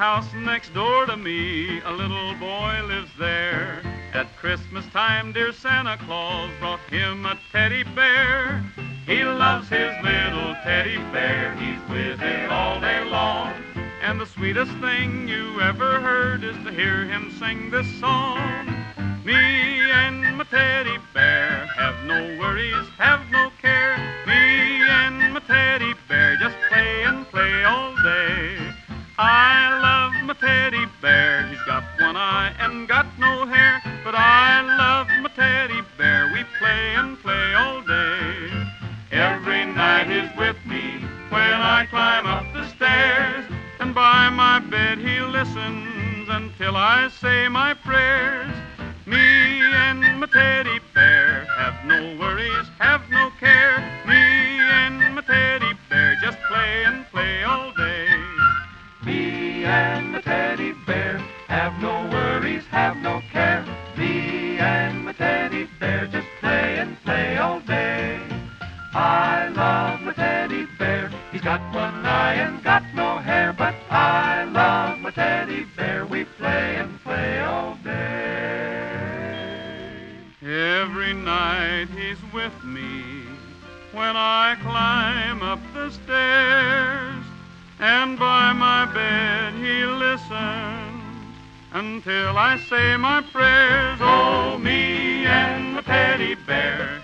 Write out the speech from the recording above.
house next door to me, a little boy lives there. At Christmas time, dear Santa Claus brought him a teddy bear. He loves his little teddy bear, he's with it all day long. And the sweetest thing you ever heard is to hear him sing this song. Me and I love my teddy bear. He's got one eye and got no hair. But I love my teddy bear. We play and play all day. Every night he's with me when I climb up the stairs. And by my bed he listens until I say my prayers. Me and my teddy bear have no worries, have no care. Me and my teddy bear just play and play all day. I love my teddy bear. He's got one eye and got no hair, but I love my teddy bear. We play and play all day. Every night he's with me when I climb up the stairs, and by my bed he listens until I say my prayers. Oh, me and the teddy bear